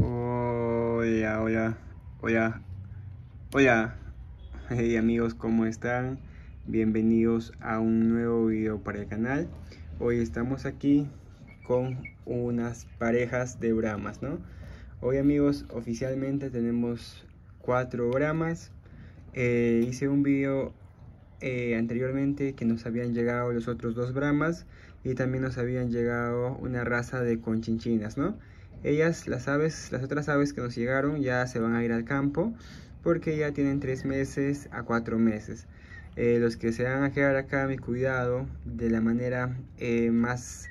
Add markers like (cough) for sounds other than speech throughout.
Hola, hola, hola, hola. Hey amigos, ¿cómo están? Bienvenidos a un nuevo video para el canal. Hoy estamos aquí con unas parejas de bramas, ¿no? Hoy amigos, oficialmente tenemos cuatro bramas. Eh, hice un video eh, anteriormente que nos habían llegado los otros dos bramas y también nos habían llegado una raza de conchinchinas, ¿no? Ellas, las aves, las otras aves que nos llegaron ya se van a ir al campo porque ya tienen tres meses a cuatro meses. Eh, los que se van a quedar acá, mi cuidado, de la manera eh, más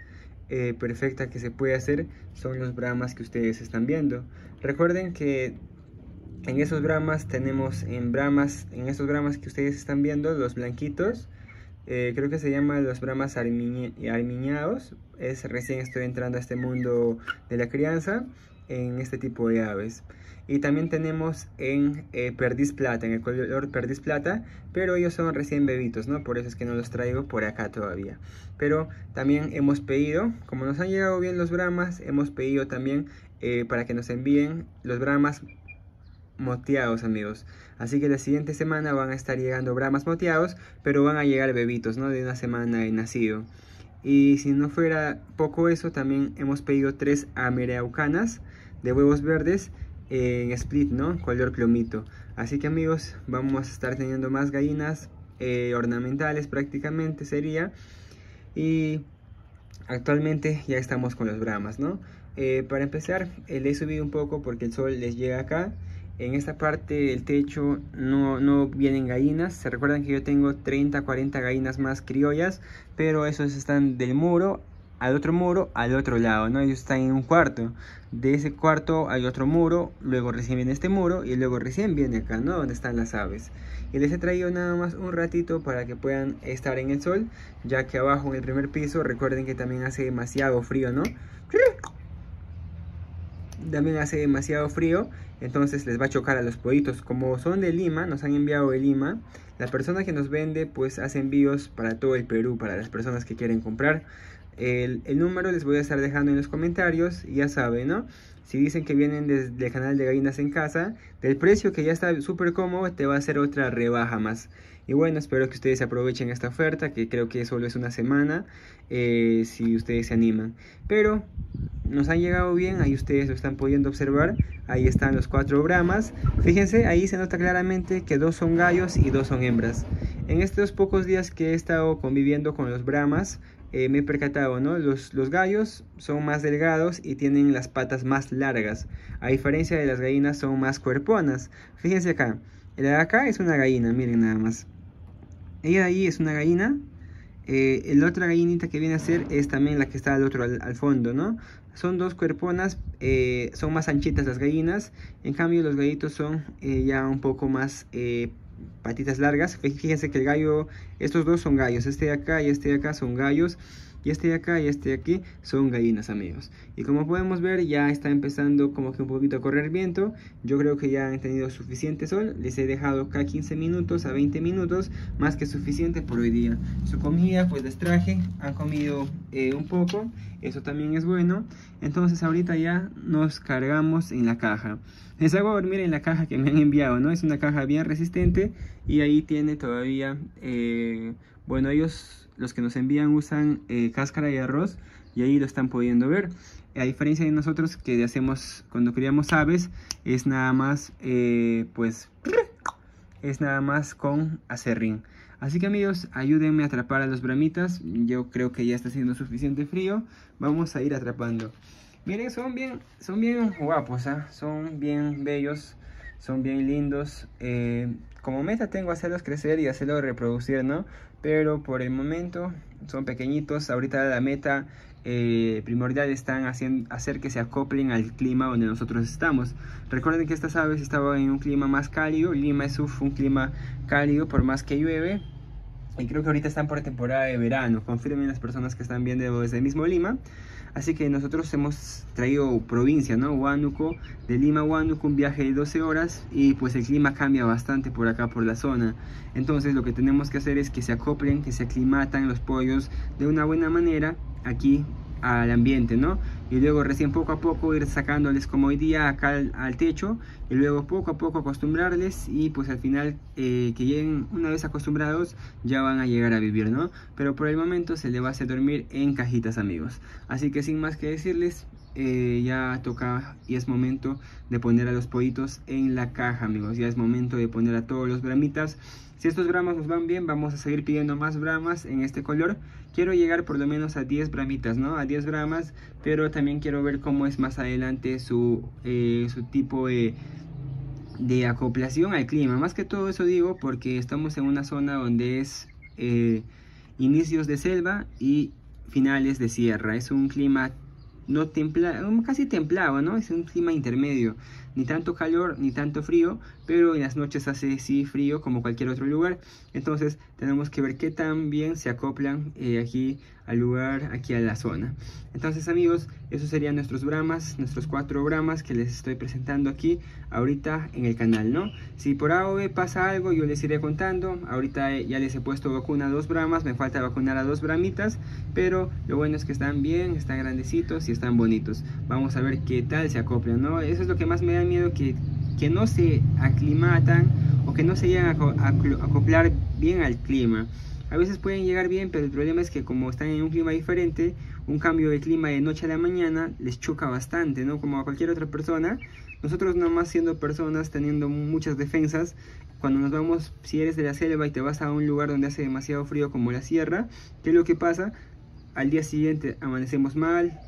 eh, perfecta que se puede hacer, son los bramas que ustedes están viendo. Recuerden que en esos bramas tenemos en bramas, en esos bramas que ustedes están viendo, los blanquitos, eh, creo que se llama los bramas armiñados. Es recién estoy entrando a este mundo de la crianza en este tipo de aves. Y también tenemos en eh, perdiz plata, en el color perdiz plata, pero ellos son recién bebitos, ¿no? Por eso es que no los traigo por acá todavía. Pero también hemos pedido, como nos han llegado bien los bramas, hemos pedido también eh, para que nos envíen los bramas moteados, amigos. Así que la siguiente semana van a estar llegando bramas moteados, pero van a llegar bebitos, ¿no? De una semana de nacido. Y si no fuera poco eso, también hemos pedido tres ameraucanas de huevos verdes en split, ¿no? Color plomito. Así que amigos, vamos a estar teniendo más gallinas eh, ornamentales prácticamente sería. Y actualmente ya estamos con los bramas, ¿no? Eh, para empezar, eh, le he subido un poco porque el sol les llega acá en esta parte del techo no, no vienen gallinas. Se recuerdan que yo tengo 30, 40 gallinas más criollas, pero esos están del muro al otro muro, al otro lado, ¿no? Ellos están en un cuarto. De ese cuarto hay otro muro, luego recién viene este muro y luego recién viene acá, ¿no? Donde están las aves. Y les he traído nada más un ratito para que puedan estar en el sol, ya que abajo en el primer piso, recuerden que también hace demasiado frío, ¿no? También hace demasiado frío, entonces les va a chocar a los pollitos. Como son de Lima, nos han enviado de Lima, la persona que nos vende pues hace envíos para todo el Perú, para las personas que quieren comprar. El, número les voy a estar dejando en los comentarios, ya saben, ¿no? Si dicen que vienen desde el canal de Gallinas en Casa, del precio que ya está súper cómodo, te va a hacer otra rebaja más. Y bueno, espero que ustedes aprovechen esta oferta, que creo que solo es una semana, eh, si ustedes se animan. Pero nos han llegado bien, ahí ustedes lo están pudiendo observar. Ahí están los cuatro bramas. Fíjense, ahí se nota claramente que dos son gallos y dos son hembras. En estos pocos días que he estado conviviendo con los bramas, eh, me he percatado, ¿no? Los, los gallos son más delgados y tienen las patas más largas. A diferencia de las gallinas son más cuerponas. Fíjense acá. La de acá es una gallina, miren nada más. Ella de ahí es una gallina. Eh, la otra gallinita que viene a ser es también la que está al otro, al, fondo, ¿no? Son dos cuerponas, eh, son más anchitas las gallinas. En cambio los gallitos son ya un poco más patitas largas. Fíjense que el gallo, estos dos son gallos, este de acá y este de acá son gallos. Y este de acá y este de aquí son gallinas amigos. Y como podemos ver ya está empezando como que un poquito a correr viento. Yo creo que ya han tenido suficiente sol. Les he dejado acá 15 minutos a 20 minutos. Más que suficiente por hoy día. Su comida pues les traje. Han comido eh, un poco. Eso también es bueno. Entonces ahorita ya nos cargamos en la caja. Les hago dormir en la caja que me han enviado, ¿no? Es una caja bien resistente y ahí tiene todavía, eh, bueno, ellos, los que nos envían usan eh, cáscara de arroz y ahí lo están pudiendo ver. A diferencia de nosotros que hacemos cuando criamos aves, es nada más, eh, pues, es nada más con acerrín. Así que amigos, ayúdenme a atrapar a los bramitas. Yo creo que ya está haciendo suficiente frío. Vamos a ir atrapando. Miren, son bien, son bien guapos, ¿ah? son bien bellos, son bien lindos. Eh, como meta tengo hacerlos crecer y hacerlos reproducir, ¿no? Pero por el momento son pequeñitos. Ahorita la meta eh, primordial están haciendo, hacer que se acoplen al clima donde nosotros estamos. Recuerden que estas aves estaban en un clima más cálido. Lima es un clima cálido por más que llueve. Y creo que ahorita están por temporada de verano. Confirmen las personas que están viendo desde el mismo Lima. Así que nosotros hemos traído provincia, ¿no? Huánuco, de Lima a Huánuco, un viaje de 12 horas y pues el clima cambia bastante por acá, por la zona. Entonces lo que tenemos que hacer es que se acoplen, que se aclimatan los pollos de una buena manera aquí al ambiente, ¿no? Y luego recién poco a poco ir sacándoles como hoy día acá al, techo y luego poco a poco acostumbrarles y pues al final eh, que lleguen una vez acostumbrados ya van a llegar a vivir, ¿no? Pero por el momento se le va a hacer dormir en cajitas amigos. Así que sin más que decirles, eh, ya toca y es momento de poner a los pollitos en la caja amigos ya es momento de poner a todos los bramitas si estos bramas nos van bien vamos a seguir pidiendo más bramas en este color. Quiero llegar por lo menos a 10 bramitas no a 10 bramas pero también quiero ver cómo es más adelante su, eh, su tipo de de acoplación al clima. Más que todo eso digo porque estamos en una zona donde es eh, inicios de selva y finales de sierra. Es un clima no templado, casi templado, ¿no? Es un clima intermedio, ni tanto calor ni tanto frío, pero en las noches hace sí frío como cualquier otro lugar. Entonces tenemos que ver qué tan bien se acoplan eh, aquí al lugar, aquí a la zona. Entonces amigos, esos serían nuestros bramas, nuestros cuatro bramas que les estoy presentando aquí ahorita en el canal, ¿no? Si por A pasa algo, yo les iré contando. Ahorita ya les he puesto vacuna a dos bramas, me falta vacunar a dos bramitas, pero lo bueno es que están bien, están grandecitos y están bonitos. Vamos a ver qué tal se acoplan, ¿no? Eso es lo que más me da miedo, que, que no se aclimatan o que no se llegan a acoplar bien al clima. A veces pueden llegar bien, pero el problema es que como están en un clima diferente, un cambio de clima de noche a la mañana les choca bastante, ¿no? Como a cualquier otra persona. Nosotros nomás siendo personas, teniendo muchas defensas, cuando nos vamos, si eres de la selva y te vas a un lugar donde hace demasiado frío como la sierra, ¿qué es lo que pasa? Al día siguiente amanecemos mal,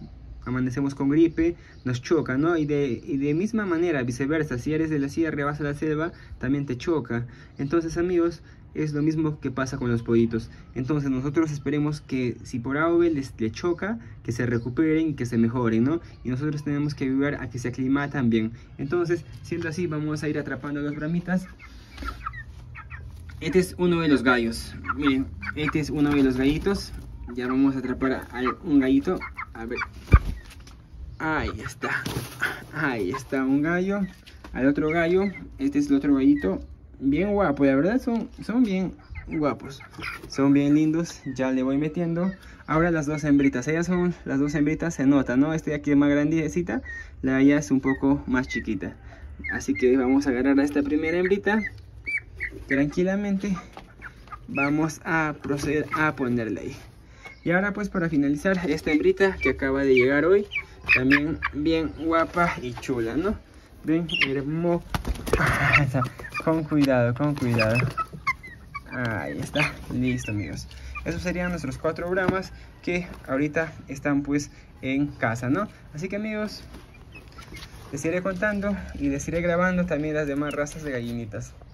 amanecemos con gripe, nos choca, ¿no? Y de, y de misma manera, viceversa, si eres de la sierra y vas a la selva, también te choca. Entonces, amigos, es lo mismo que pasa con los pollitos. Entonces nosotros esperemos que si por AOV les, le choca, que se recuperen que se mejoren, ¿no? Y nosotros tenemos que ayudar a que se aclimatan bien. Entonces, siendo así, vamos a ir atrapando las bramitas. Este es uno de los gallos. Miren, este es uno de los gallitos. Ya vamos a atrapar a un gallito. A ver. Ahí está. Ahí está un gallo. Al otro gallo. Este es el otro gallito bien guapo, la verdad son, son bien guapos. Son bien lindos, ya le voy metiendo. Ahora las dos hembritas, ellas son las dos hembritas, se nota, ¿no? Este de aquí es más grandecita, la allá es un poco más chiquita. Así que vamos a agarrar a esta primera hembrita. Tranquilamente vamos a proceder a ponerle ahí. Y ahora pues para finalizar, esta hembrita que acaba de llegar hoy, también bien guapa y chula, ¿no? Ven, hermosa. (laughs) Con cuidado, con cuidado. Ahí está, listo amigos. Esos serían nuestros cuatro gramas que ahorita están pues en casa, ¿no? Así que amigos, les iré contando y les iré grabando también las demás razas de gallinitas.